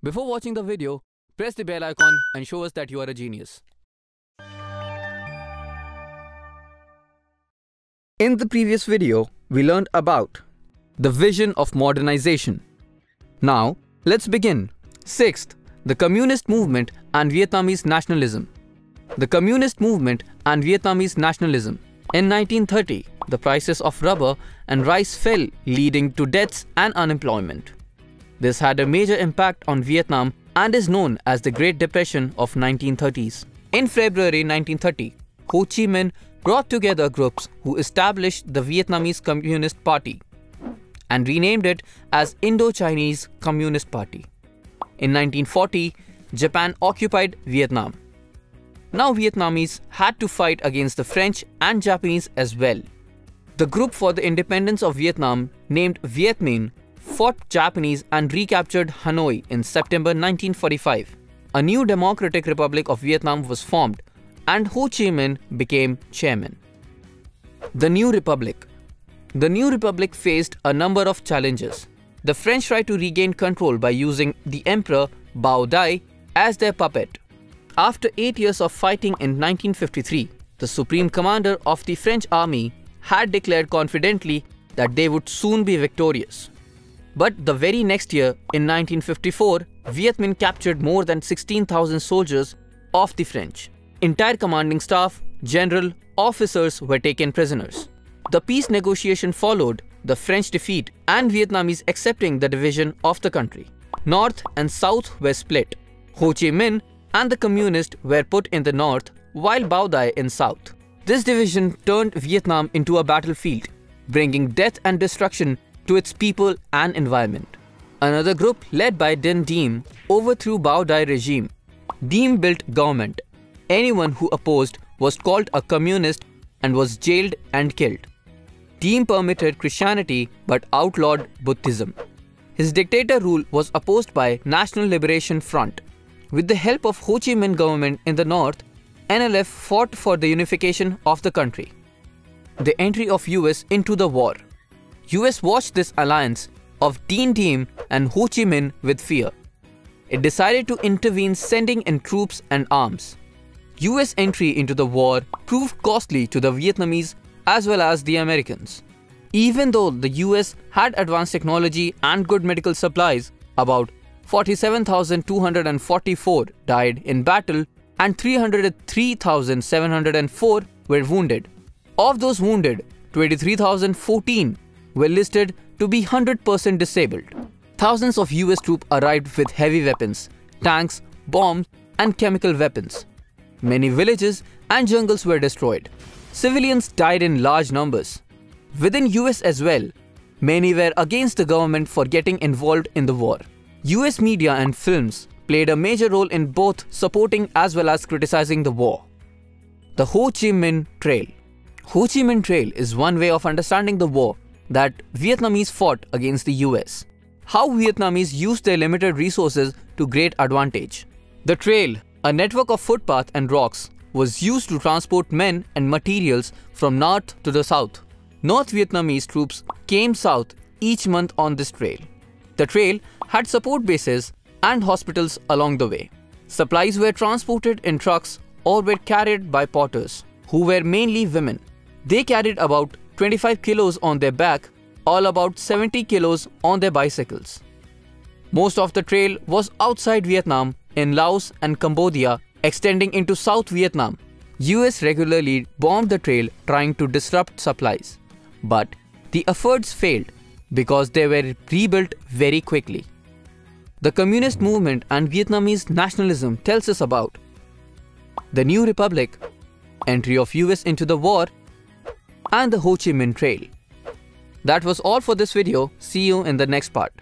Before watching the video, press the bell icon and show us that you are a genius. In the previous video, we learned about the vision of modernization. Now, let's begin. Sixth, the communist movement and Vietnamese nationalism. The communist movement and Vietnamese nationalism. In 1930, the prices of rubber and rice fell, leading to deaths and unemployment. This had a major impact on Vietnam and is known as the Great Depression of 1930s. In February 1930, Ho Chi Minh brought together groups who established the Vietnamese Communist Party and renamed it as Indo-Chinese Communist Party. In 1940, Japan occupied Vietnam. Now Vietnamese had to fight against the French and Japanese as well. The group for the independence of Vietnam, named Viet Minh, fought Japanese and recaptured Hanoi in September 1945. A new democratic republic of Vietnam was formed and Ho Chi Minh became chairman. The New Republic The New Republic faced a number of challenges. The French tried to regain control by using the Emperor Bao Dai as their puppet. After eight years of fighting in 1953, the supreme commander of the French army had declared confidently that they would soon be victorious. But the very next year, in 1954, Viet Minh captured more than 16,000 soldiers of the French. Entire commanding staff, general, officers were taken prisoners. The peace negotiation followed the French defeat and Vietnamese accepting the division of the country. North and South were split. Ho Chi Minh and the Communists were put in the north while Bao Dai in south. This division turned Vietnam into a battlefield, bringing death and destruction to its people and environment. Another group led by Dinh Diem overthrew Bao Dai regime. Diem built government Anyone who opposed was called a communist and was jailed and killed. Diem permitted Christianity but outlawed Buddhism. His dictator rule was opposed by National Liberation Front. With the help of Ho Chi Minh government in the north, NLF fought for the unification of the country. The entry of US into the war. US watched this alliance of Dinh Diem and Ho Chi Minh with fear. It decided to intervene sending in troops and arms. US entry into the war proved costly to the Vietnamese as well as the Americans. Even though the US had advanced technology and good medical supplies, about 47,244 died in battle and 303,704 were wounded. Of those wounded, 23,014 were listed to be 100% disabled. Thousands of US troops arrived with heavy weapons, tanks, bombs, and chemical weapons. Many villages and jungles were destroyed. Civilians died in large numbers. Within US as well, many were against the government for getting involved in the war. US media and films played a major role in both supporting as well as criticizing the war. The Ho Chi Minh Trail Ho Chi Minh Trail is one way of understanding the war that Vietnamese fought against the US. How Vietnamese used their limited resources to great advantage. The trail a network of footpaths and rocks was used to transport men and materials from north to the south. North Vietnamese troops came south each month on this trail. The trail had support bases and hospitals along the way. Supplies were transported in trucks or were carried by porters, who were mainly women. They carried about 25 kilos on their back, all about 70 kilos on their bicycles. Most of the trail was outside Vietnam in Laos and Cambodia extending into South Vietnam. US regularly bombed the trail trying to disrupt supplies. But the efforts failed because they were rebuilt very quickly. The communist movement and Vietnamese nationalism tells us about the new republic, entry of US into the war, and the Ho Chi Minh Trail. That was all for this video. See you in the next part.